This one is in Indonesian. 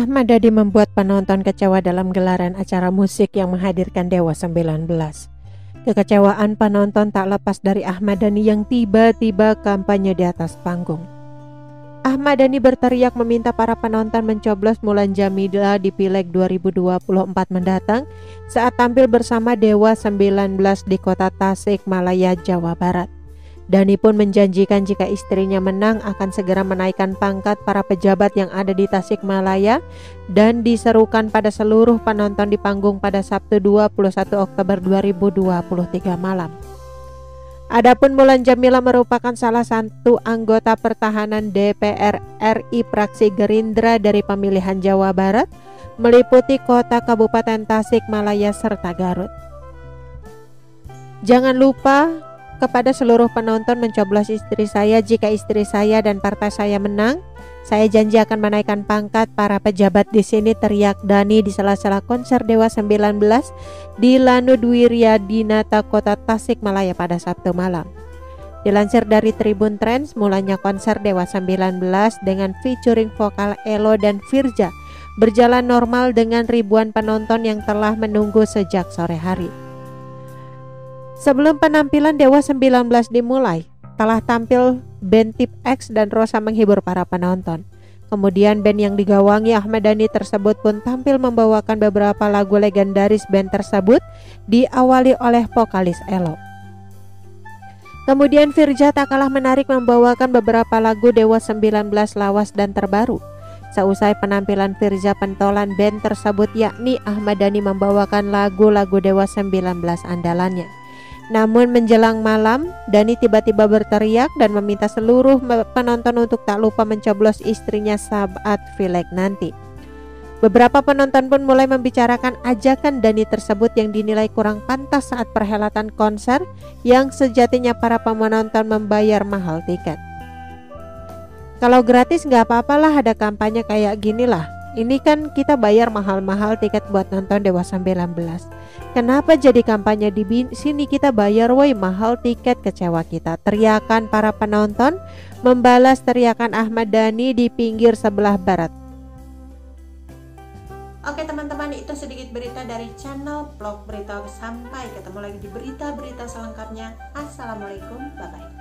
Ahmad Dhani membuat penonton kecewa dalam gelaran acara musik yang menghadirkan Dewa 19. Kekecewaan penonton tak lepas dari Ahmad Dhani yang tiba-tiba kampanye di atas panggung. Ahmad Dhani berteriak meminta para penonton mencoblos Mulan Jamila di Pileg 2024 mendatang saat tampil bersama Dewa 19 di kota Tasik, Malaya, Jawa Barat. Dani pun menjanjikan jika istrinya menang akan segera menaikkan pangkat para pejabat yang ada di Tasikmalaya dan diserukan pada seluruh penonton di panggung pada Sabtu 21 Oktober 2023 malam. Adapun Mulan Jamila merupakan salah satu anggota pertahanan DPR RI Praksi Gerindra dari pemilihan Jawa Barat meliputi kota Kabupaten Tasikmalaya serta Garut. Jangan lupa kepada seluruh penonton mencoblos istri saya jika istri saya dan partai saya menang. Saya janji akan menaikkan pangkat para pejabat di sini teriak Dani di sela-sela konser Dewa 19 di Lanud Dinata Kota Tasikmalaya pada Sabtu malam. Dilansir dari Tribun Trends, mulanya konser Dewa 19 dengan featuring vokal Elo dan Firja berjalan normal dengan ribuan penonton yang telah menunggu sejak sore hari. Sebelum penampilan Dewa 19 dimulai, telah tampil band Tip X dan Rosa menghibur para penonton. Kemudian band yang digawangi Ahmad Dhani tersebut pun tampil membawakan beberapa lagu legendaris band tersebut diawali oleh vokalis Elo. Kemudian Firja tak kalah menarik membawakan beberapa lagu Dewa 19 lawas dan terbaru. Seusai penampilan Firja pentolan band tersebut yakni Ahmad Dhani membawakan lagu-lagu Dewa 19 andalannya. Namun menjelang malam, Dani tiba-tiba berteriak dan meminta seluruh penonton untuk tak lupa mencoblos istrinya saat Filek nanti. Beberapa penonton pun mulai membicarakan ajakan Dani tersebut yang dinilai kurang pantas saat perhelatan konser yang sejatinya para penonton membayar mahal tiket. Kalau gratis nggak apa-apalah ada kampanye kayak gini lah. Ini kan kita bayar mahal-mahal tiket buat nonton Dewa 19. Kenapa jadi kampanye di sini kita bayar woi mahal tiket? Kecewa kita. Teriakan para penonton membalas teriakan Ahmad Dhani di pinggir sebelah barat. Oke teman-teman itu sedikit berita dari channel blog berita. Sampai ketemu lagi di berita-berita selengkapnya. Assalamualaikum. Bye bye